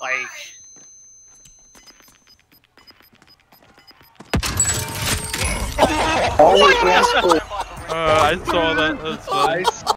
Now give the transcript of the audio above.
Like. Oh, oh, rascal. Uh, I saw that. That's funny.